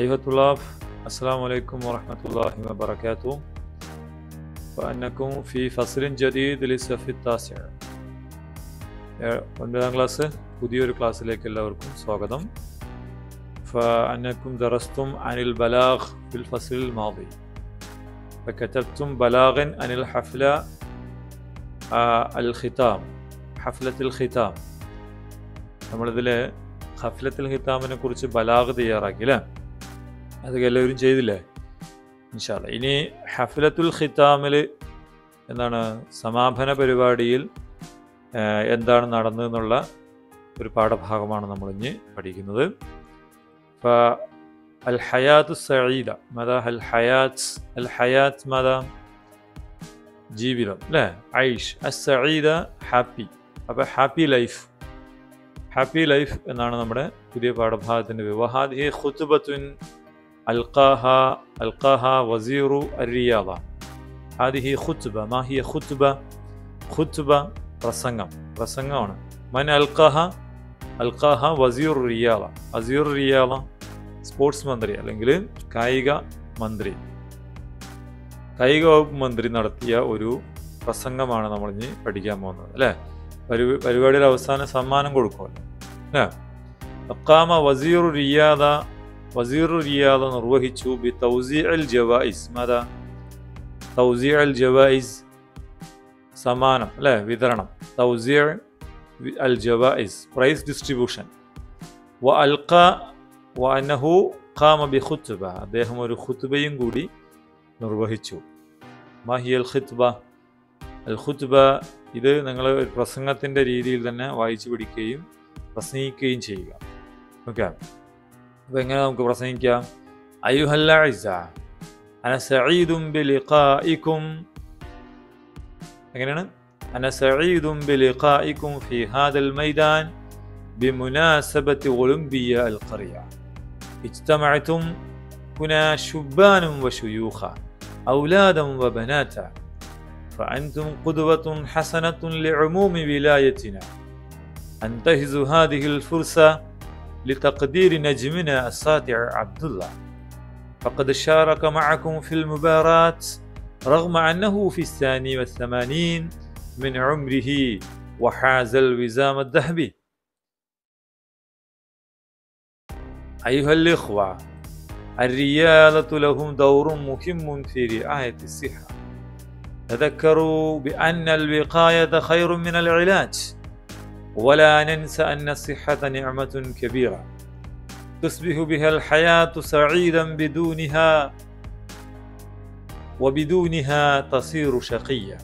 أيها الطلاب السلام عليكم ورحمة الله وبركاته وأنكم في فصل جديد للصف التاسع ഏഹ് ഒൻപതാം ക്ലാസ് പുതിയൊരു ക്ലാസ്സിലേക്ക് എല്ലാവർക്കും സ്വാഗതം فأنكم درستم عن البلاغ في الفصل الماضي فكتبتم بلاغا عن الحفلة آه الختام حفلة الختام നമ്മളിതിൽ ഹഫ്ലത്തുൽ ഹിതാമിനെ കുറിച്ച് ബലാഗ് തയ്യാറാക്കി അല്ലേ അതൊക്കെ എല്ലാവരും ചെയ്തില്ലേ? ഇൻഷാല്ല ഇനി ഹഫ്ലത്തുൽ ഖിത്താമിൽ എന്താണ് സമാപന പരിപാടിയിൽ എന്താണ് നടന്നതെന്നുള്ള ഒരു പാഠഭാഗമാണ് നമ്മൾ ഇനി പഠിക്കുന്നത്. അൽ ഹയാത്ത് സഈദ. മത അൽ ഹയാത്ത് അൽ ഹയാത്ത് മത ജീവിതം അല്ലേ? ഐഷ് അ സഈദ ഹാപ്പി. അപ്പോൾ ഹാപ്പി ലൈഫ്. ഹാപ്പി ലൈഫ് എന്നാണ് നമ്മുടെ പുതിയ പാഠഭാഗത്തിന്റെ വിവാഹാദി ഖുത്തുബത്തുൻ അൽഖാഹ അൽഖാഹ വസീറു അരിയാദ. ഹാദിഹി ഖുത്ബ മാഹിയ ഖുത്ബ? ഖുത്ബ പ്രസംഗം പ്രസംഗമാണ്. മൻ അൽഖാഹ? അൽഖാഹ വസീർ റിയാദ. وزير റിയാദ സ്പോർട്സ് മന്ത്രി അല്ലെങ്കിൽ കായിക മന്ത്രി. കായിക വകുപ്പ് മന്ത്രി നടത്തിയ ഒരു പ്രസംഗമാണ് നമ്മൾ ഇനി പഠിക്കാൻ പോകുന്നത് അല്ലേ? പരി പരിപാടിയുടെ അവസാനം സമ്മാനം കൊടുക്കുമല്ലോ അല്ലേ? അക്കാമ വസീർ റിയാദ വസീറു റിയാദ് നിർവഹിച്ചു ബി തൗസി ജവായിസ്. മത? തൗസി ജവായിസ് സമാനം അല്ലേ? വിതരണം. തൗസി അൽ ജവായിസ് പ്രൈസ് ഡിസ്ട്രിബ്യൂഷൻ. വ അൽക്ക വ അനഹു ഖാമ ബി ഖുത്ബ. അദ്ദേഹം ഒരു ഖുത്ബയും കൂടി നിർവഹിച്ചു. മഹിയൽ ഖുത്ബ? അൽ ഖുത്ബ ഇത് നിങ്ങൾ പ്രസംഗത്തിന്റെ രീതിയിൽ തന്നെ വായിച്ചു പിടിക്കുകയും പ്രസംഗിക്കുകയും ചെയ്യുക. ഓക്കെ. بينكم برسنجا أيها الأعزاء أنا سعيد بلقائكم. أنا سعيد بلقائكم في هذا الميدان بمناسبة أولمبيا القرية. اجتمعتم هنا شبان وشيوخا أولادا وبناتا. فأنتم قدوة حسنة لعموم ولايتنا. أنتهز هذه الفرصة لتقدير نجمنا الساطع عبد الله فقد شارك معكم في المباراة رغم أنه في الثاني والثمانين من عمره وحاز الوزام الذهبي. أيها الإخوة الرياضة لهم دور مهم في رعاية الصحة. تذكروا بأن الوقاية خير من العلاج. ولا ننسى أن الصحة نعمة كبيرة. تصبح بها الحياة سعيدا بدونها وبدونها تصير شقية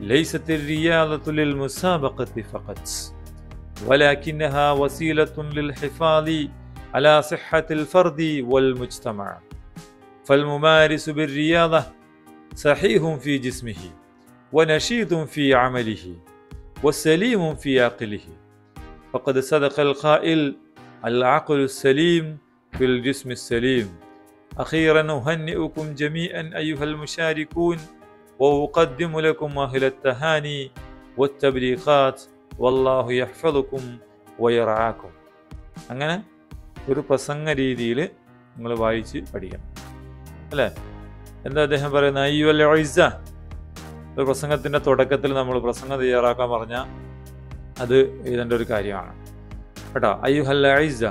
ليست الرياضة للمسابقة فقط ولكنها وسيلة للحفاظ على صحة الفرد والمجتمع. فالممارس بالرياضة صحيح في جسمه. ونشيط في عمله وسليم في عقله فقد صدق القائل العقل السليم في الجسم السليم أخيرا أهنئكم جميعا أيها المشاركون وأقدم لكم أهل التهاني والتبريقات والله يحفظكم ويرعاكم അങ്ങനെ ഒരു പ്രസംഗ രീതിയിൽ നിങ്ങൾ വായിച്ച് പഠിക്കണം അല്ലേ എന്താ അദ്ദേഹം പറയുന്നത് അയ്യോ അല്ലെ ഒഴിസ ഒരു പ്രസംഗത്തിന്റെ തുടക്കത്തിൽ നമ്മൾ പ്രസംഗം തയ്യാറാക്കാൻ പറഞ്ഞാൽ അത് എഴുതേണ്ട ഒരു കാര്യമാണ്. കേട്ടോ? അയ്യുഹൽ ഐസ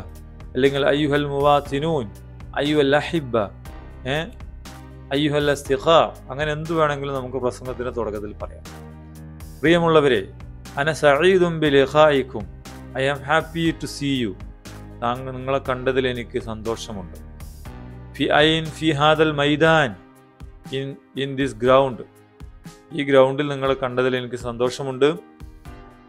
അല്ലെങ്കിൽ അയ്യുഹൽ മുവാത്തിനൂൻ അയ്യുഹൽ അഹിബ ഏ? അയ്യുഹൽ അസ്തിഖ അങ്ങനെ എന്ത് വേണമെങ്കിലും നമുക്ക് പ്രസംഗത്തിന്റെ തുടക്കത്തിൽ പറയാം. പ്രിയമുള്ളവരെ അന സഈദും ബിലിഖായിക്കും I am happy to see you. താങ്കൾ നിങ്ങളെ കണ്ടതിൽ എനിക്ക് സന്തോഷമുണ്ട്. ഫി ഐൻ ഫി ഹാദൽ മൈദാൻ ഇൻ ഇൻ ദിസ് ഗ്രൗണ്ട് ഈ ഗ്രൗണ്ടിൽ നിങ്ങൾ കണ്ടതിൽ എനിക്ക് സന്തോഷമുണ്ട്.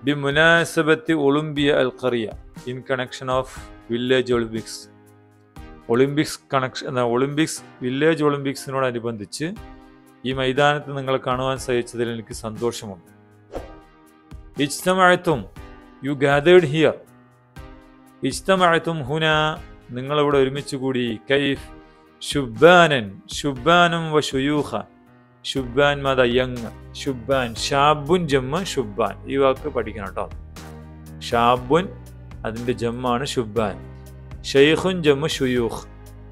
ബി മുനാസബത്തി ഒളിമ്പിയ അൽ ഖറിയ in connection of village Olympics. Olympics connection Olympics village ഒളിമ്പിക്സിനോടനുബന്ധിച്ച് ഈ മൈതാനത്ത് നിങ്ങളെ കാണുവാൻ സഹിച്ചതിൽ എനിക്ക് സന്തോഷമുണ്ട്. ഇജ്തമഴത്തും യു ഗാദേഡ് ഹിയർ ഇജ്തമഴത്തും ഹുന നിങ്ങളിവിടെ ഒരുമിച്ച് കൂടി കൈഫ് ശുബാനൻ ശുബാനും വ ഷുയൂഖ ഷുബാൻ മത യങ് ഷുബാൻ ഷാബുൻ ജമ്മ ഷുബാൻ ഈ വാക്ക് പഠിക്കണം കേട്ടോ ഷാബുൻ അതിന്റെ ജമ്മാണ് ഷുബാൻ ഷെയ്ഖുൻ ജമ്മ ഷുയൂഖ്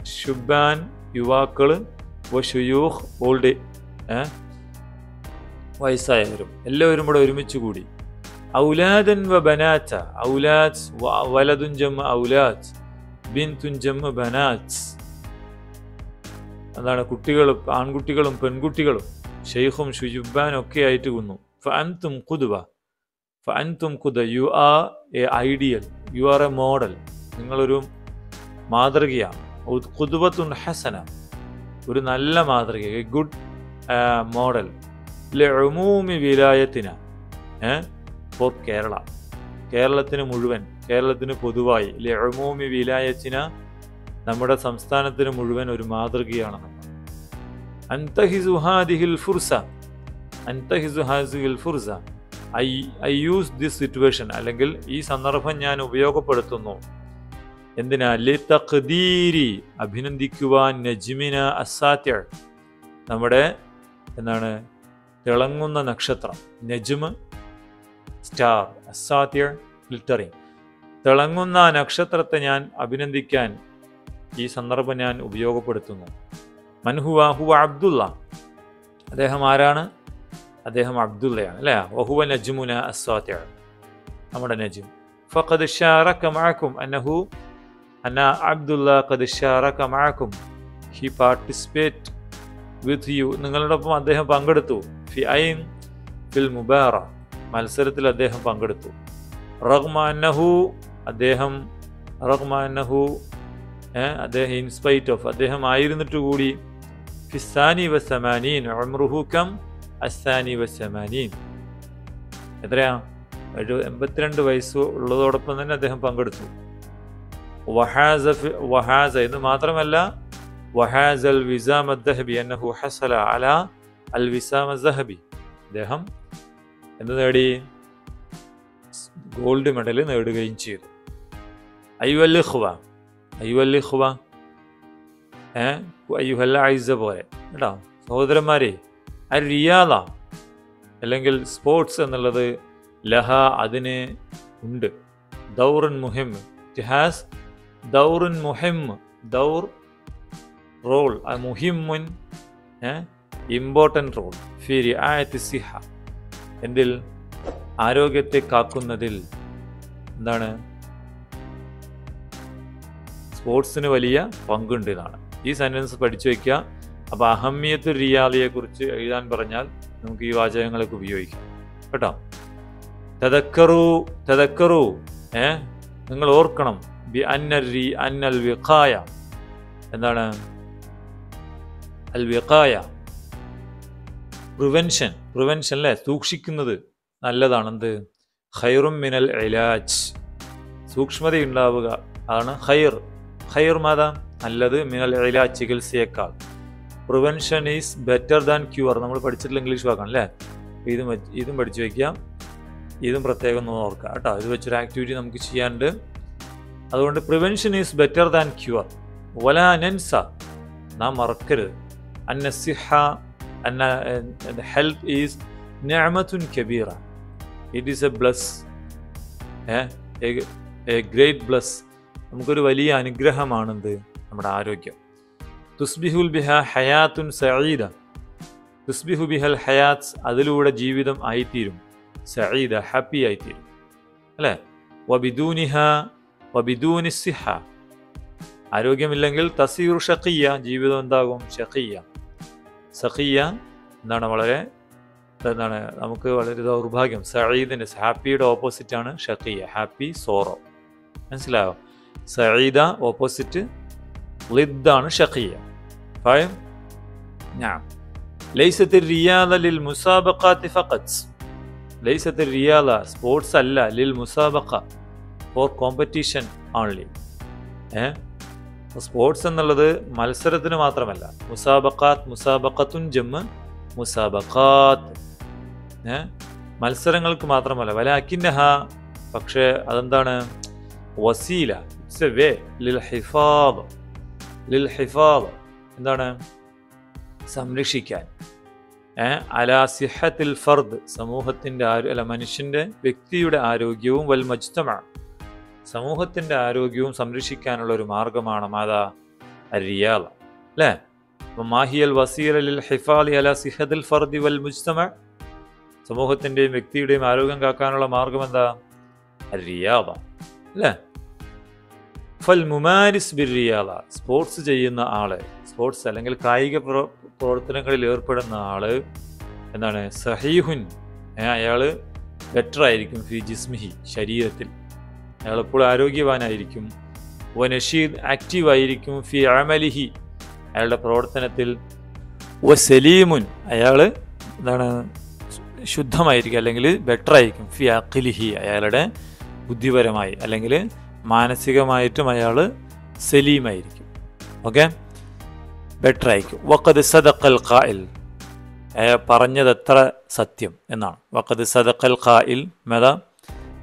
ഷുബാൻ യുവാക്കൾ വ ഷുയൂഖ് ഓൾഡ് വയസ്സായവരും. എല്ലാവരും കൂടെ ഒരുമിച്ച് കൂടി. ഔലാദൻ വ ബനാച്ച ഔലാദ് വലതുൻ ജമ്മ ഔലാദ് ബിൻതുൻ ജമ്മ ബനാത്ത്. അതാണ് കുട്ടികളും ആൺകുട്ടികളും പെൺകുട്ടികളും. ഷെയ്ഖും ഷുജുബാനും ഒക്കെ ആയിട്ട് കുന്നു ഫഅൻതും കുതുവ ഫഅൻതും കുത you are a ideal. You are a model. നിങ്ങളൊരു മാതൃകയാണ്. കുതുവത്തുൻ ഹസന. ഒരു നല്ല മാതൃക. A good model. ലഉമൂമി വിലായത്തിന്. ഫോർ കേരള. കേരളത്തിന് മുഴുവൻ. കേരളത്തിന് പൊതുവായി. ലഉമൂമി വിലായത്തിന് നമ്മുടെ സംസ്ഥാനത്തിന് മുഴുവൻ ഒരു മാതൃകയാണ് നമ്മൾ ഫുർസ. അന്തഹിസുഹാദിഹിൽ ഫുർസ. I I use this situation അല്ലെങ്കിൽ ഈ സന്ദർഭം ഞാൻ ഉപയോഗപ്പെടുത്തുന്നു. എന്തിനാ? ലി തഖ്ദീരി അഭിനന്ദിക്കുവാൻ നജ്മിന അസാത്യ. നമ്മുടെ എന്താണ്? തിളങ്ങുന്ന നക്ഷത്രം. നജ്മ് സ്റ്റാർ അസാത്യ ഫിൽറ്ററിങ് തിളങ്ങുന്ന നക്ഷത്രത്തെ ഞാൻ അഭിനന്ദിക്കാൻ ഈ സന്ദർഭം ഞാൻ ഉപയോഗപ്പെടുത്തുന്നു. മൻഹുവ ഹുവ അബ്ദുള്ള. അദ്ദേഹം ആരാണ്? അദ്ദേഹം അബ്ദുള്ളയാണ് അല്ലേ? വഹുവ നജ്മുന അസ്വാത്യ നമ്മുടെ നജിം ഫഖദ് ഷാറക മഅക്കും അന്നഹു അന്ന അബ്ദുള്ള ഖദ് ഷാറക മഅക്കും ഹി പാർട്ടിസിപ്പേറ്റ് വിത്ത് യു. നിങ്ങളോടൊപ്പം അദ്ദേഹം പങ്കെടുത്തു. ഫി ഐൻ ഫിൽ മുബാറ. മത്സരത്തിൽ അദ്ദേഹം പങ്കെടുത്തു. റഹ്മാനഹു അദ്ദേഹം ഏ, അദ്ദേഹം ഇൻസ്പൈറ്റ് ഓഫ് അദ്ദേഹം ആയിരുന്നിട്ട് കൂടി. ഫിസാനി വസമാനീൻ ഉംറുഹു കം അസാനി വസമാനീൻ എത്രയാ? ഒരു എൺപത്തിരണ്ട് വയസ്സ് ഉള്ളതോടൊപ്പം തന്നെ അദ്ദേഹം പങ്കെടുത്തു. വഹാസ വഹാസ എന്ന് മാത്രമല്ല വഹാസ് അൽ വിസാം അദ്ദഹബി അന്നഹു ഹസല അല അൽ വിസാം അസഹബി അദ്ദേഹം എന്ത് നേടി? ഗോൾഡ് മെഡൽ നേടുകയും ചെയ്തു. അയ്യുവല്ലിഖ്വ അയ്യുവല്ലിഖ്വ ഏ? അയ്യുഹല്ല ഐസ പോലെ കേട്ടോ? സഹോദരന്മാരെ ആ റിയാദ. അല്ലെങ്കിൽ സ്പോർട്സ് എന്നുള്ളത് ലഹ അതിന് ഉണ്ട്. ദൗറുൻ മുഹിം ഇറ്റ് ഹാസ് ദൗറുൻ മുഹിം ദൗർ റോൾ മുഹിമുൻ ഇമ്പോർട്ടന്റ് റോൾ. ഫി റിയായത്ത് സിഹ. എന്തിൽ? ആരോഗ്യത്തെ കാക്കുന്നതിൽ. എന്താണ്? സ്പോർട്സിന് വലിയ പങ്കുണ്ട് എന്നാണ്. ഈ സെന്റൻസ് പഠിച്ചു വയ്ക്കുക അപ്പോൾ അഹമ്മിയത്ത് റിയാലിയെക്കുറിച്ച് എഴുതാൻ പറഞ്ഞാൽ നമുക്ക് ഈ വാചകങ്ങളൊക്കെ ഉപയോഗിക്കാം. കേട്ടോ? തദക്കറു തദക്കറു ഏ? നിങ്ങൾ ഓർക്കണം. ബി അന്നൽ റി അന്നൽ വിഖായ. എന്താണ്? അൽ വിഖായ. പ്രിവെൻഷൻ. പ്രിവെൻഷൻ അല്ലേ? സൂക്ഷിക്കുന്നത് നല്ലതാണ് എന്ത് ഖൈറും മിനൽ ഇലാജ്. സൂക്ഷ്മതയുണ്ടാവുക. അതാണ് ഖൈർ. ഖൈർ മാത നല്ലത് മിനൽ ഇല ചികിത്സയേക്കാൾ. Prevention is better than cure നമ്മൾ പഠിച്ചിട്ടുള്ള ഇംഗ്ലീഷ് വാക്കാണ് അല്ലേ? ഇതും ഇതും പഠിച്ചു വയ്ക്കാം ഇതും പ്രത്യേകം ഒന്ന് ഓർക്കുക കേട്ടോ. ഇത് വെച്ചൊരു ആക്ടിവിറ്റി നമുക്ക് ചെയ്യാണ്ട് അതുകൊണ്ട് prevention is better than cure വല നൻസ. നാം മറക്കരുത്. അന്ന സിഹ അന്ന ഹെൽത്ത് ഈസ് നിഅമത്തുൻ കബീറ. It is a bless a great bless നമുക്കൊരു വലിയ അനുഗ്രഹമാണെന്ത്? നമ്മുടെ ആരോഗ്യം. തുസ്ബിഹുൽ ബിഹ ഹയാത്തുൻ സഈദ. തുസ്ബിഹു ബിഹൽ ഹയാത്ത് അതിലൂടെ ജീവിതം ആയിത്തീരും. സഈദ ഹാപ്പി ആയിത്തീരും. അല്ലേ? വബിദൂനിഹ വബിദൂനി സിഹ. ആരോഗ്യമില്ലെങ്കിൽ തസീറു ഷഖിയ ജീവിതം എന്താകും? ഷഖിയ സഖിയ എന്താണ് വളരെ എന്താണ് നമുക്ക് വളരെ ദൗർഭാഗ്യം. സഈദിന്റെ ഹാപ്പിയുടെ ഓപ്പോസിറ്റാണ് ഷഖിയ ഹാപ്പി സോറോ. മനസ്സിലായോ? സഈദ ഓപ്പോസിറ്റ് ലിദ്ദാണ് ഷഖിയ. ഫയം ഞാൻ ലൈസത്തിൽ റിയാദ ലിൽ മുസാബക്കാത്തി ഫഖത്ത് ലൈസത്തിൽ റിയാദ സ്പോർട്സ് അല്ല ലിൽ മുസാബക്ക ഫോർ കോമ്പറ്റീഷൻ ഓൺലി ഏ? സ്പോർട്സ് എന്നുള്ളത് മത്സരത്തിന് മാത്രമല്ല. മുസാബക്കാത്ത് മുസാബക്കത്തുൻ ജമ്മ് മുസാബക്കാത്ത് ഏ? മത്സരങ്ങൾക്ക് മാത്രമല്ല. വല അക്കിന്നഹ പക്ഷേ അതെന്താണ്? വസീല. ഇറ്റ്സ് എ വേ ലിൽ ഹിഫാദ്. ലിൽ ഹിഫാദ്. എന്താണ്? സംരക്ഷിക്കാൻ. അലാ സിഹത്തിൽ ഫർദ്. സമൂഹത്തിന്റെ ആരോ അല്ല മനുഷ്യന്റെ വ്യക്തിയുടെ ആരോഗ്യവും വൽ മജ്തമ. സമൂഹത്തിന്റെ ആരോഗ്യവും സംരക്ഷിക്കാനുള്ള ഒരു മാർഗമാണ് മാതാ റിയാല അല്ലേ? മാഹിയൽ വസീല അലിൽ ഹിഫാലി അല സിഹദിൽ ഫർദി വൽ മുജ്തമ. സമൂഹത്തിന്റെയും വ്യക്തിയുടെയും ആരോഗ്യം കാക്കാനുള്ള മാർഗം എന്താ? റിയാദ അല്ലേ? ഫൽ മുമാരിസ് ബിർ റിയാല സ്പോർട്സ് ചെയ്യുന്ന ആൾ സ്പോർട്സ് അല്ലെങ്കിൽ കായിക പ്രവ- പ്രവർത്തനങ്ങളിൽ ഏർപ്പെടുന്ന ആൾ എന്താണ് സഹീഹുൻ. അയാൾ ബെറ്റർ ആയിരിക്കും ഫി ജിസ്മിഹി ശരീരത്തിൽ. അയാൾ എപ്പോഴും ആരോഗ്യവാനായിരിക്കും. വനഷീദ് ആക്റ്റീവ് ആയിരിക്കും ഫി അമലിഹി അയാളുടെ പ്രവർത്തനത്തിൽ. വ സലീമുൻ അയാൾ എന്താണ് ശുദ്ധമായിരിക്കും അല്ലെങ്കിൽ ബെറ്റർ ആയിരിക്കും. ഫി അഖിലിഹി അയാളുടെ ബുദ്ധിപരമായി അല്ലെങ്കിൽ മാനസികമായിട്ടും അയാൾ സലീമായിരിക്കും. ഓക്കെ? ബെറ്റർ ആയിരിക്കും. വക്കത് സദക്കൽ ഖായിൽ പറഞ്ഞത് എത്ര സത്യം എന്നാണ്. വക്കത് സദക്കൽ ഖായിൽ മെത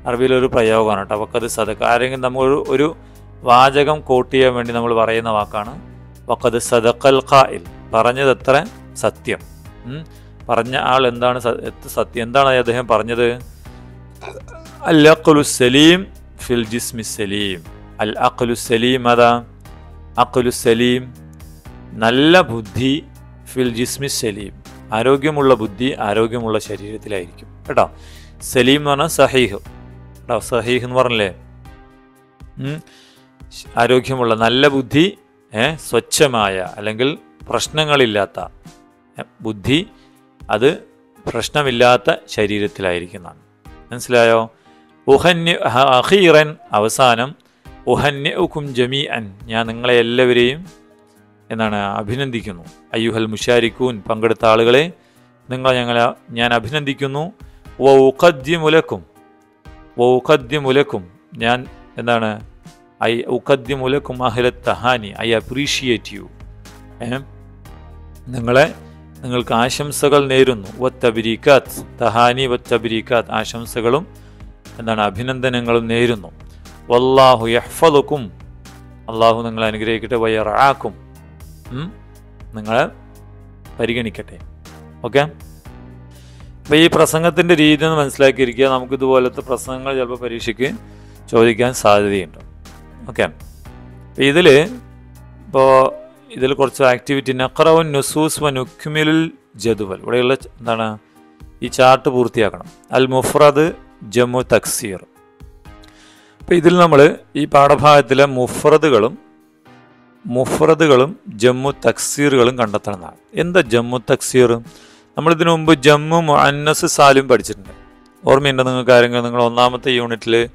അറബിയിലൊരു പ്രയോഗമാണ് കേട്ടോ. വക്കത് സദക്ക ആരെങ്കിലും നമ്മൾ ഒരു വാചകം കോട്ട് ചെയ്യാൻ വേണ്ടി നമ്മൾ പറയുന്ന വാക്കാണ് വക്കത് സദക്കൽ ഖായിൽ പറഞ്ഞത് എത്ര സത്യം പറഞ്ഞ ആൾ എന്താണ് സത്യം? എന്താണ് അദ്ദേഹം പറഞ്ഞത്? അല്ലക്കുലു സലീം ഫിൽ ജിസ്മി സലീം. അൽ അഖ്ലു സലീം അതാ. അഖ്ലു സലീം. നല്ല ബുദ്ധി ഫിൽ ജിസ്മി സലീം. ആരോഗ്യമുള്ള ബുദ്ധി ആരോഗ്യമുള്ള ശരീരത്തിലായിരിക്കും. കേട്ടോ? സലീം എന്ന് പറഞ്ഞാൽ സഹീഹ്. കേട്ടോ? സഹീഹ് എന്ന് പറഞ്ഞില്ലേ? ആരോഗ്യമുള്ള നല്ല ബുദ്ധി സ്വച്ഛമായ അല്ലെങ്കിൽ പ്രശ്നങ്ങളില്ലാത്ത ബുദ്ധി അത് പ്രശ്നമില്ലാത്ത ശരീരത്തിലായിരിക്കുന്നതാണ്. മനസ്സിലായോ? ഉഹന്യ അഖീറൻ അവസാനം ഉഹന്യഉക്കും ജമീ അൻ ഞാൻ നിങ്ങളെ എല്ലാവരെയും എന്നാണ് അഭിനന്ദിക്കുന്നു. അയ്യുഹൽ മുഷാരിക്കൂൻ പങ്കെടുത്ത ആളുകളെ നിങ്ങളെ ഞങ്ങളെ ഞാൻ അഭിനന്ദിക്കുന്നു. വ ഉഖദ്യമുലക്കും വ ഉഖദ്യമുലക്കും ഞാൻ എന്താണ് ഐ ഉഖദ്യമുലക്കും അഹ്ല തഹാനി ഐ അപ്രീഷിയേറ്റ് യു. നിങ്ങളെ നിങ്ങൾക്ക് ആശംസകൾ നേരുന്നു. വത്തബിരിക്കാത്ത് തഹാനി വത്തബിരിക്കാത്ത് ആശംസകളും എന്താണ് അഭിനന്ദനങ്ങളും നേരുന്നു. വല്ലാഹു യഹ്ഫലുക്കും. അള്ളാഹു നിങ്ങളെ അനുഗ്രഹിക്കട്ടെ വയറാക്കും. നിങ്ങളെ പരിഗണിക്കട്ടെ. ഓക്കെ? അപ്പോൾ ഈ പ്രസംഗത്തിന്റെ രീതി ഒന്ന് മനസ്സിലാക്കിയിരിക്കുക. നമുക്കിതുപോലത്തെ പ്രസംഗങ്ങൾ ചിലപ്പോൾ പരീക്ഷയ്ക്ക് ചോദിക്കാൻ സാധ്യതയുണ്ട്. ഓക്കെ? അപ്പോൾ ഇതിൽ ഇപ്പോൾ ഇതിൽ കുറച്ച് ആക്ടിവിറ്റി നഖറവൻ നുസൂസ് വൻ നുക്മിലുൽ ജദുവൽ. ഇവിടെയുള്ള എന്താണ്? ഈ ചാർട്ട് പൂർത്തിയാക്കണം. അൽ മുഫ്രദ് ജമ്മു തക്സീർ. അപ്പോൾ ഇതിൽ നമ്മൾ ഈ പാഠഭാഗത്തിലെ മുഫ്രദുകളും മുഫ്രദുകളും ജമ്മു തക്സീറുകളും കണ്ടെത്തണമെന്നാണ് എന്താ ജമ്മു തക്സീർ? നമ്മളിതിനു മുമ്പ് ജമ്മു മുഅന്നസ് സാലിം പഠിച്ചിട്ടുണ്ട്. ഓർമ്മയുണ്ട് നിങ്ങൾക്ക് ആരെങ്കിലും നിങ്ങൾ ഒന്നാമത്തെ യൂണിറ്റിൽ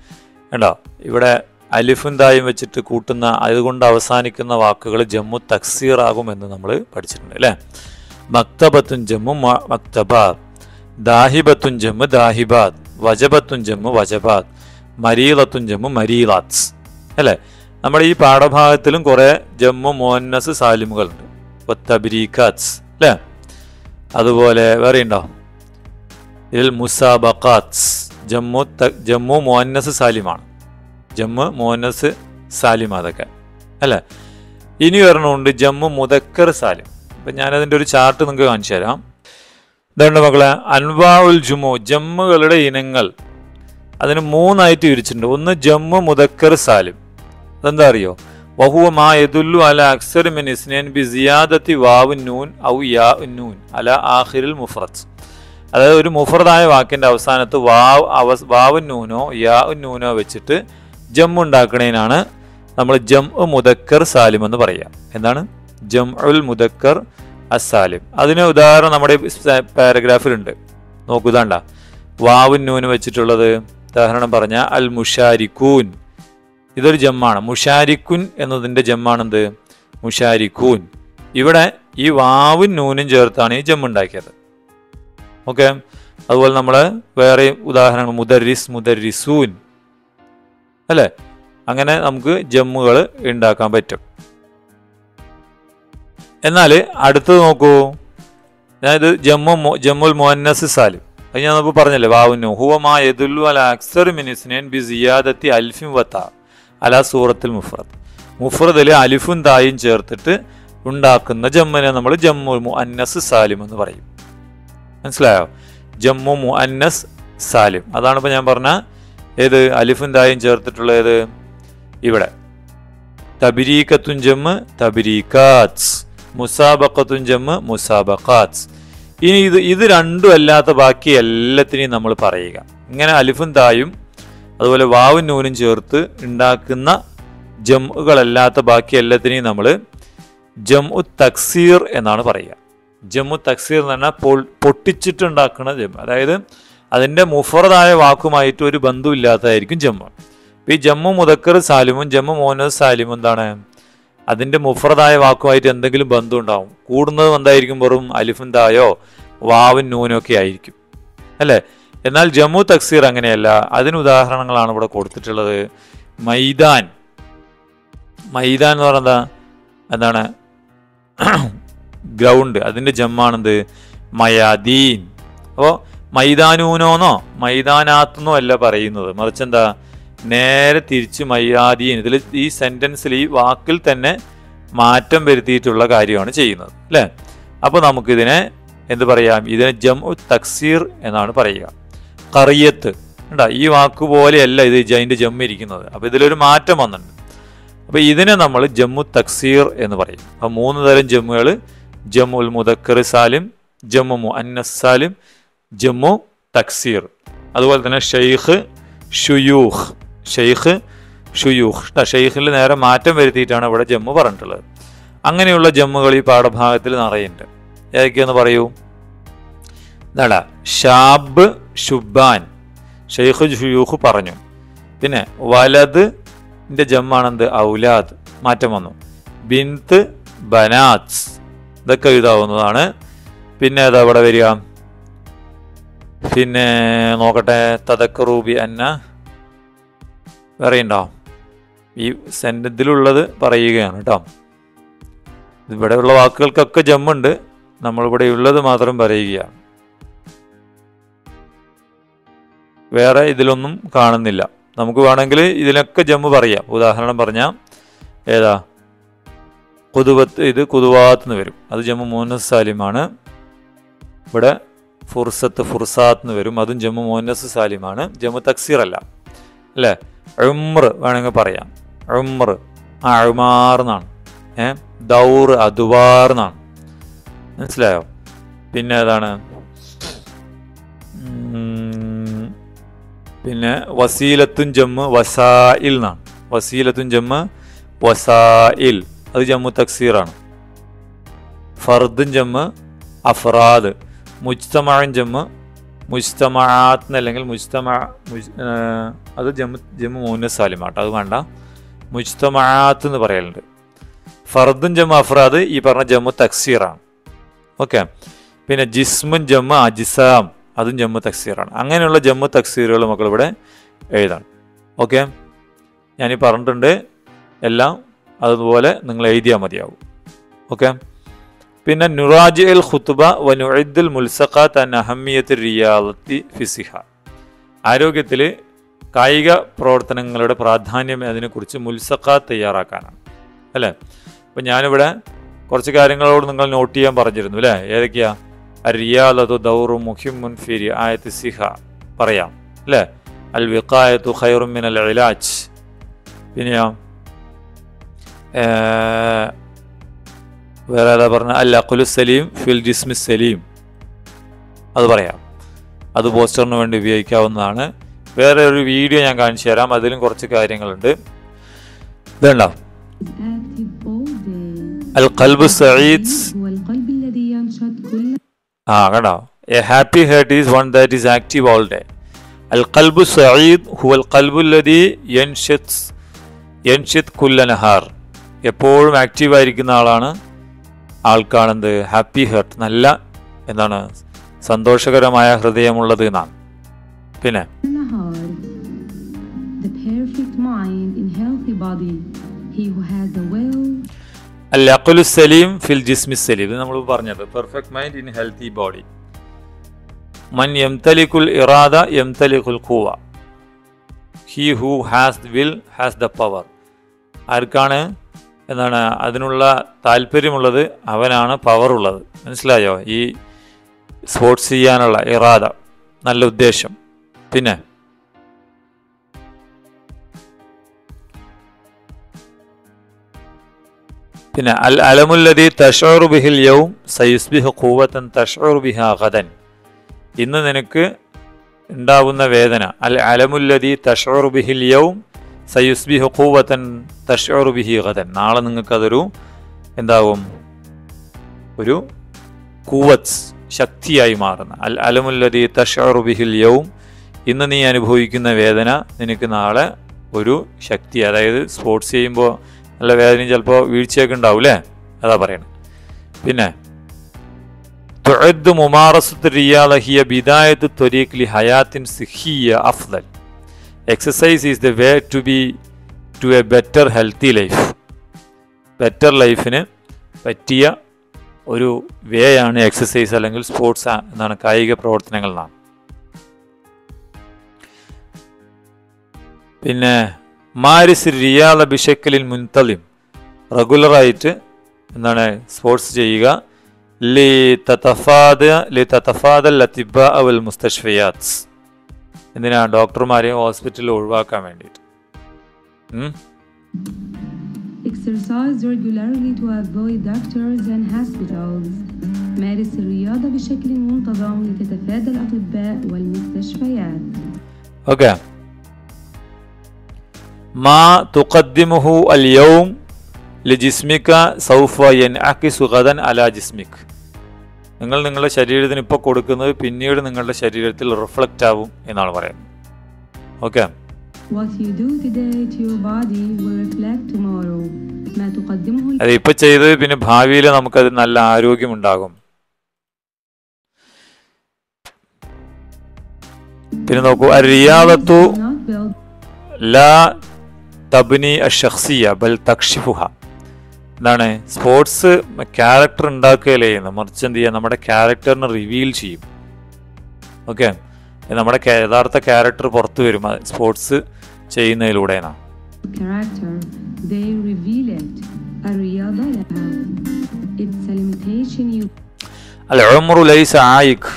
ഉണ്ടോ ഇവിടെ അലിഫും തായും വെച്ചിട്ട് കൂട്ടുന്ന അതുകൊണ്ട് അവസാനിക്കുന്ന വാക്കുകൾ ജമ്മു തക്സീർ ആകുമെന്ന് നമ്മൾ പഠിച്ചിട്ടുണ്ട് അല്ലേ? മക്തബത്തും ജമ്മു മക്തബാദ് ദാഹിബത്തും ജമ്മു ദാഹിബാദ്. വജബത്തുൻ ജമ്മു വജബാദ് മരീലത്തുൻ ജമ്മു മരീലാത്സ് അല്ലേ? നമ്മൾ ഈ പാഠഭാഗത്തിലും കുറേ ജമ്മു മോന്നസ് സാലിമുകളുണ്ട്. തബരീഖാത്സ് അല്ലേ? അതുപോലെ വേറെ ഉണ്ടോ? ഇതിൽ മുസാബക്കാത്സ് ജമ്മു ജമ്മു മോന്നസ് സാലിമാണ്. ജമ്മു മോന്നസ് സാലിം അതൊക്കെ അല്ലേ? ഇനി ഒരെണ്ണമുണ്ട് ജമ്മു മുതക്കർ സാലിം. അപ്പം ഞാനതിന്റെ ഒരു ചാർട്ട് നിങ്ങൾക്ക് കാണിച്ചു തരാം. ഇതുണ്ട് മക്കളെ അൻവാഉൽ ജുമു ജമ്മുകളുടെ ഇനങ്ങൾ. അതിന് മൂന്നായിട്ട് വിരിച്ചിട്ടുണ്ട്. ഒന്ന് ജമ്മു മുദക്കർ സാലിം. അതെന്താ അറിയോ? വഹുവ മാ അല അക്സർ ഇസ്നൈൻ ബി സിയാദത്തി വാവ് നൂൻ ഔ യാ നൂൻ അല ആഹിറിൽ മുഫ്രത്ത് അതായത് ഒരു മുഫ്രദായ വാക്കിന്റെ അവസാനത്ത് വാവ് അവ വാവ് നൂനോ യാ നൂനോ വെച്ചിട്ട് ജം ഉണ്ടാക്കണേനാണ് നമ്മൾ ജം മുദക്കർ സാലിം എന്ന് പറയുക. എന്താണ്? ജം ഉൽ മുദക്കർ അസാലിം അതിന് ഉദാഹരണം നമ്മുടെ പാരഗ്രാഫിലുണ്ട്. നോക്കുതാണ്ട വാവും നൂന് വെച്ചിട്ടുള്ളത് ഉദാഹരണം പറഞ്ഞ അൽ മുഷാരിക്കൂൻ ഇതൊരു ജമ്മാണ്. മുഷാരിക്കുൻ എന്നതിന്റെ ജമ്മാണെന്ത്? മുഷാരിക്കൂൻ ഇവിടെ ഈ വാവും നൂനും ചേർത്താണ് ഈ ജമ്മുണ്ടാക്കിയത് ഓക്കെ? അതുപോലെ നമ്മൾ വേറെ ഉദാഹരണങ്ങൾ മുദരിസ് മുദരിസൂൻ. അല്ലേ? അങ്ങനെ നമുക്ക് ജമ്മുകൾ ഉണ്ടാക്കാൻ പറ്റും. എന്നാൽ അടുത്തത് നോക്കൂ. ഞാനിത് ജമ്മു ജമ്മുൽ മുഹന്നസ് സാലിം അത് ഞാൻ നമുക്ക് പറഞ്ഞല്ലേ വാവുന്നു. ഹുവമാ യദുല്ലു അല അക്സർ മിനിസ്നേൻ ബി സിയാദത്തി അൽഫിം വത്ത അല സൂറത്തിൽ മുഫ്രദ്. മുഫ്രദിൽ അലിഫും തായും ചേർത്തിട്ട് ഉണ്ടാക്കുന്ന ജമ്മിനെ നമ്മൾ ജമ്മു മുഅന്നസ് സാലിം എന്ന് പറയും. മനസ്സിലായോ? ജമ്മു മുഅന്നസ് സാലിം. അതാണ് ഇപ്പോൾ ഞാൻ പറഞ്ഞ ഏത് അലിഫും തായും ചേർത്തിട്ടുള്ള ഏത് ഇവിടെ. തബിരീക്കത്തും ജമ്മ് തബിരീക്കാത്സ് മുസാബക്കത്തുൻ ജമ്മ് മുസാബക്കാത്ത് ഇനി ഇത് ഇത് രണ്ടും അല്ലാത്ത ബാക്കി എല്ലാത്തിനെയും നമ്മൾ പറയുക. ഇങ്ങനെ അലിഫും തായും അതുപോലെ വാവും നൂനും ചേർത്ത് ഉണ്ടാക്കുന്ന ജമ്മുകളല്ലാത്ത ബാക്കി എല്ലാത്തിനെയും നമ്മൾ ജമ്മു തക്സീർ എന്നാണ് പറയുക. ജമ്മു തക്സീർ എന്ന് പറഞ്ഞാൽ പൊ പൊട്ടിച്ചിട്ടുണ്ടാക്കുന്ന ജമ്മു. അതായത് അതിന്റെ മുഫറതായ വാക്കുമായിട്ട് ഒരു ബന്ധമില്ലാത്തതായിരിക്കും ജമ്മു. ഈ ജമ്മു മുതക്കർ സാലിമും ജമ്മു മോനസ് സാലിമും എന്താണ്? അതിന്റെ മുഫറതായ വാക്കുമായിട്ട് എന്തെങ്കിലും ബന്ധം ഉണ്ടാവും കൂടുന്നത് എന്തായിരിക്കും വെറും അലിഫും തായോ വാവും ഒക്കെ ആയിരിക്കും. അല്ലേ? എന്നാൽ ജമ്മു തക്സീർ അങ്ങനെയല്ല. അതിന് ഉദാഹരണങ്ങളാണ് ഇവിടെ കൊടുത്തിട്ടുള്ളത്. മൈദാൻ. മൈദാൻ എന്ന് പറയുന്നത് എന്താണ്? ഗ്രൗണ്ട്. അതിന്റെ ജമ്മാണെന്ത്? മയാദീൻ. അപ്പോൾ മൈദാനൂനോന്നോ? മൈതാനാത്തെന്നോ അല്ല പറയുന്നത്. മറിച്ച് എന്താ? നേരെ തിരിച്ച് മയ്യാദീൻ. ഇതിൽ ഈ സെന്റൻസിൽ ഈ വാക്കിൽ തന്നെ മാറ്റം വരുത്തിയിട്ടുള്ള കാര്യമാണ് ചെയ്യുന്നത് അല്ലേ? അപ്പോൾ നമുക്കിതിനെ എന്ത് പറയാം? ഇതിനെ ജം തക്സീർ എന്നാണ് പറയുക. കറിയത്ത്. ഉണ്ടാ ഈ വാക്ക് പോലെയല്ല ഇത് ജൈന്റെ ജമ്മ് ഇരിക്കുന്നത്. അപ്പോൾ ഇതിലൊരു മാറ്റം വന്നിട്ടുണ്ട്. അപ്പോൾ ഇതിനെ നമ്മൾ ജമ്മു തക്സീർ എന്ന് പറയും. അപ്പോൾ മൂന്ന് തരം ജമ്മുകൾ ജമ്മുൽ മുദക്കർ സാലിം ജമ്മു മു അന്നസാലിം ജമ്മു തക്സീർ. അതുപോലെ തന്നെ ഷെയ്ഖ് ഷുയൂഖ് ഷെയ്ഖ് ഷുയൂഖ്. ഷെയ്ഖിൽ നേരെ മാറ്റം വരുത്തിയിട്ടാണ് ഇവിടെ ജമ്മു പറഞ്ഞിട്ടുള്ളത്. അങ്ങനെയുള്ള ജമ്മുകൾ ഈ പാഠഭാഗത്തിൽ നിറയുണ്ട് ഏതൊക്കെയെന്ന് പറയൂ? നട ഷാബ് ഷുബാൻ. ഷെയ്ഖ് ഷുയൂഖ് പറഞ്ഞു. പിന്നെ വലത് ന്റെ ജമ്മാണെന്ത്? ഔലാദ്. മാറ്റം വന്നു. ബിന്ത് ബനാത്സ്. ഇതൊക്കെ എഴുതാവുന്നതാണ്. പിന്നെ ഏതാ ഇവിടെ വരിക? പിന്നെ നോക്കട്ടെ തതക്കറൂബി അന്ന വേറെ ഈ സെന്റത്തിലുള്ളത് പറയുകയാണ് കേട്ടോ ഇവിടെയുള്ള വാക്കുകൾക്കൊക്കെ ജമ്മുണ്ട്. നമ്മളിവിടെ ഉള്ളത് മാത്രം പറയുകയാണ്. വേറെ ഇതിലൊന്നും കാണുന്നില്ല. നമുക്ക് വേണമെങ്കിൽ ഇതിനൊക്കെ ജമ്മ് പറയാം. ഉദാഹരണം പറഞ്ഞാൽ ഏതാ? കുതുവത്ത് ഇത് കുതുവാത്ത് എന്ന് വരും. അത് ജമ്മു മോനസ് സാലിമാണ്. ഇവിടെ ഫുർസത്ത് ഫുർസാത്ത് എന്ന് വരും. അതും ജമ്മു മോനസ് സാലിമാണ്. ജമ്മു തക്സീർ അല്ല അല്ലേ? ഉമ്ര വേണമെങ്കിൽ പറയാം. ഉമ്ര അഴുമാർ ഏ? ദൗർ അതുവാർന്നാണ് മനസ്സിലായോ? പിന്നെ ഏതാണ്? പിന്നെ വസീലത്തുൻ ജമ്മ് വസായിൽ എന്നാണ്. വസീലത്തുൻ ജമ്മ് വസായിൽ. അത് ജമ്മു തക്സീറാണ്. ഫർദുൻ ജമ്മ് അഫ്രാദ്. മുജ്തമാൻ ജമ്മ് മുജ്തമാഅത്ത് അല്ലെങ്കിൽ മുജ്തമ അത് ജമ്മു ജമ്മു മൂന്ന് സാലിമാട്ടോ അത് വേണ്ട. മുജ്തമാഅത്ത് എന്ന് പറയലുണ്ട്. ഫർദും ജമ്മു അഫ്രാദ് ഈ പറഞ്ഞ ജമ്മു തക്സീറാണ്. ഓക്കെ? പിന്നെ ജിസ്മുൻ ജമ്മു അജിസാം അതും ജമ്മു തക്സീറാണ്. അങ്ങനെയുള്ള ജമ്മു തക്സീറുകൾ മക്കൾ ഇവിടെ എഴുതണം. ഓക്കെ? ഞാനീ പറഞ്ഞിട്ടുണ്ട്. എല്ലാം അതുപോലെ നിങ്ങൾ എഴുതിയാൽ മതിയാവും. ഓക്കെ? പിന്നെ നുറാജ് അൽ ഖുത്തുബ വ നുഇദ്ദുൽ മുൽസഖാത്ത് അൻ അഹമ്മിയത്ത് റിയാലത്തി ഫിസിഹ ആരോഗ്യത്തിൽ കായിക പ്രവർത്തനങ്ങളുടെ പ്രാധാന്യം അതിനെക്കുറിച്ച് മുൽസഖാത്ത് തയ്യാറാക്കാനാണ്. അല്ലേ? അപ്പം ഞാനിവിടെ കുറച്ച് കാര്യങ്ങളോട് നിങ്ങൾ നോട്ട് ചെയ്യാൻ പറഞ്ഞിരുന്നു അല്ലേ? ഏതൊക്കെയാ? റിയാലതു ദൗറു മുഹിമുൻ ഫിരി ആയത്ത് സിഹ. പറയാം. അല്ലേ? അൽ വിഖായത്തു ഖൈറുമിൻ അൽ ഇലാജ്. പിന്നെയോ? വേറെ ഏതാ പറഞ്ഞ? അല്ല കുലു സലീം ഫിൽ ജിസ്മി സലീം. അത് പറയാം. അത് പോസ്റ്ററിന് വേണ്ടി ഉപയോഗിക്കാവുന്നതാണ്. വേറെ ഒരു വീഡിയോ ഞാൻ കാണിച്ചു തരാം. അതിലും കുറച്ച് കാര്യങ്ങളുണ്ട്. വേണ്ട അൽ കൽബ് സയീദ്സ് ആ കണ്ടോ? A happy heart is one that is active all day. അൽ കൽബു സയീദ് ഹുവൽ കൽബുല്ലതി യൻഷിത് യൻഷിത് കുല്ലനഹാർ. എപ്പോഴും ആക്റ്റീവ് ആയിരിക്കുന്ന ആളാണ്. ആൾക്കാണെന്ത്? ഹാപ്പി ഹെർട്ട് നല്ല എന്താണ്? സന്തോഷകരമായ ഹൃദയമുള്ളത് എന്നാണ്. പിന്നെ? അല്ലഖുലു സലീം ഫിൽ ജിസ്മി സലീം. നമ്മൾ പറഞ്ഞത്. Perfect mind in healthy body മൻ എംതലിക്കുൽ ഇറാദ എംതലിക്കുൽ കൂവ he who has will has the power ആർക്കാണ്? എന്താണ് അതിനുള്ള താല്പര്യമുള്ളത് അവനാണ് പവറുള്ളത്. മനസ്സിലായോ? ഈ സ്പോർട്സ് ചെയ്യാനുള്ള ഇറാദ നല്ല ഉദ്ദേശം. പിന്നെ പിന്നെ അൽ അലമുല്ലതി തഷോർ ബിഹിൽ യൗം സയുസ്ബിഹ് കൂവത്തൻ തഷോർ ബിഹ ഗദൻ. ഇന്ന് നിനക്ക് ഉണ്ടാവുന്ന വേദന അൽ അലമുല്ലതി തഷോർ ബിഹിൽ യൗം സയുസ്ബി ഹുക്കൂവത്തൻ തഷ്ഓറു ബിഹിഹതൻ നാളെ നിങ്ങൾക്കതൊരു എന്താവും? ഒരു കൂവത്ത് ശക്തിയായി മാറുന്ന. അൽ അലമുല്ലതി തഷ്ഓറു ബിഹിൽ യവും ഇന്ന് നീ അനുഭവിക്കുന്ന വേദന നിനക്ക് നാളെ ഒരു ശക്തി അതായത് സ്പോർട്സ് ചെയ്യുമ്പോൾ നല്ല വേദനയും ചിലപ്പോൾ വീഴ്ചയൊക്കെ ഉണ്ടാവും അല്ലേ അതാ പറയണം പിന്നെ തുഴദ് മുമാറസത്ത് റിയാലഹിയ ബിദായത് ത്വരീഖ്ലി ഹയാത്തിൻ സിഹിയ അഫ്ദൽ. Exercise is the way to be to a better healthy life. Better ലൈഫിന് പറ്റിയ ഒരു വേ ആണ് എക്സസൈസ് അല്ലെങ്കിൽ സ്പോർട്സ് എന്നാണ് കായിക പ്രവർത്തനങ്ങൾ എന്നാണ് പിന്നെ മാരിസ് റിയാള ബിഷക്കലിൻ മുൻതലിം റെഗുലറായിട്ട് എന്താണ് സ്പോർട്സ് ചെയ്യുക. ലി തതഫാദ ലി തതഫാദൽ ലത്തിബ അവൽ മുസ്തഷ്ഫയാത്ത് എന്തിനാ ഡോക്ടർമാരെയും ഹോസ്പിറ്റലിൽ ഒഴിവാക്കാൻ വേണ്ടിയിട്ട് ഉം? Exercise regularly to avoid doctors and hospitals. مارس الرياضة بشكل منتظم لتتفادى الأطباء والمستشفيات. Okay മാ തുഖദ്ദിമുഹു അൽ യൗം ലിജിസ്മിക സൗഫ യൻഅക്കിസു ഗദൻ അലാ ജിസ്മിക് നിങ്ങൾ നിങ്ങളുടെ ശരീരത്തിന് ഇപ്പോൾ കൊടുക്കുന്നത് പിന്നീട് നിങ്ങളുടെ ശരീരത്തിൽ റിഫ്ലക്റ്റ് ആവും എന്നാണ് പറയുന്നത്. ഓക്കെ അതെ ഇപ്പൊ ചെയ്ത് പിന്നെ ഭാവിയിൽ നമുക്കത് നല്ല ആരോഗ്യമുണ്ടാകും പിന്നെ നോക്കൂ റിയാദത്തു ലാ തബ്നി അഷ്സിയ ബൽ തക്ഷിഫുഹ. എന്താണ് സ്പോർട്സ് ക്യാരക്ടർ ഉണ്ടാക്കുകയല്ലേ? ചെയ്യുന്നത് മറിച്ച് എന്ത് ചെയ്യുക നമ്മുടെ ക്യാരക്ടറിനെ റിവീൽ ചെയ്യും. ഓക്കെ നമ്മുടെ യഥാർത്ഥ ക്യാരക്ടർ പുറത്തു വരും സ്പോർട്സ് ചെയ്യുന്നതിലൂടെ അല്ല ഉമറു ലൈസ് ആയിഖ്.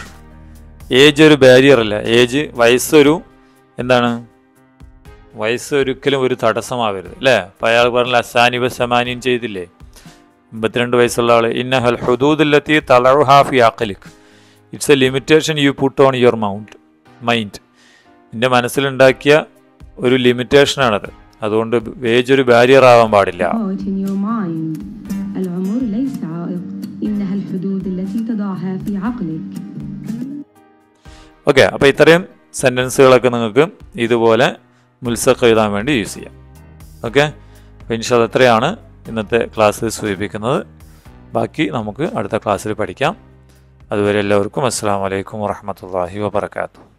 ഏജ് ഒരു ബാരിയർ അല്ല. ഏജ് വയസ്സൊരു എന്താണ് വയസ്സ് ഒരിക്കലും ഒരു തടസ്സമാവരുത് അല്ലേ അപ്പം അയാൾ പറഞ്ഞ അസാനിബ സമാനിയും ചെയ്തില്ലേ? എൺപത്തിരണ്ട് വയസ്സുള്ള ആൾ ഇന്ന ഹൽ ഹുദൂദില്ലെത്തി തളറു ഹാഫ് യാക്കലിക് it's a limitation you put on your mount mind എന്റെ മനസ്സിലുണ്ടാക്കിയ ഒരു ലിമിറ്റേഷനാണത്. അതുകൊണ്ട് വേജ് ഒരു ബാരിയർ ആവാൻ പാടില്ല ഓക്കെ അപ്പോൾ ഇത്രയും സെന്റൻസുകളൊക്കെ നിങ്ങൾക്ക് ഇതുപോലെ മുൽസഖ് എഴുതാൻ വേണ്ടി യൂസ് ചെയ്യാം. ഓക്കെ അപ്പോൾ എത്രയാണ് ഇന്നത്തെ ക്ലാസ്സിൽ സൂചിപ്പിക്കുന്നത്. ബാക്കി നമുക്ക് അടുത്ത ക്ലാസ്സിൽ പഠിക്കാം. അതുവരെ എല്ലാവർക്കും അസ്സാം വലൈക്കും വാഹമത്തല്ലാഹി വാബർക്കാത്തു